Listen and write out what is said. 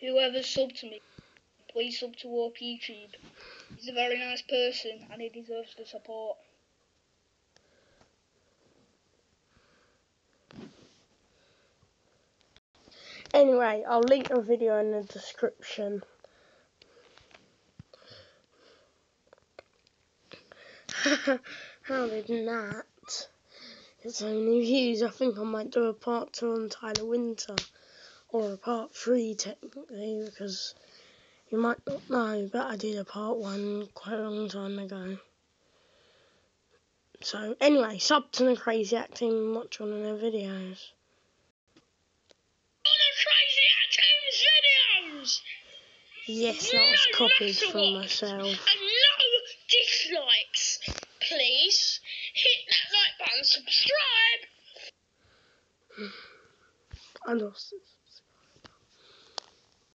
whoever subbed to me, please sub to Warp YouTube. He's a very nice person and he deserves the support. Anyway, I'll link the video in the description. How did that? It's only views. I think I might do a part two on Tyler Winter. Or a part three, technically, because you might not know, but I did a part one quite a long time ago. So, anyway, sub to the Crazy Yak Team and watch one of their videos. Yes, that was copied from myself. And no dislikes, please. Hit that like button, subscribe. I lost this.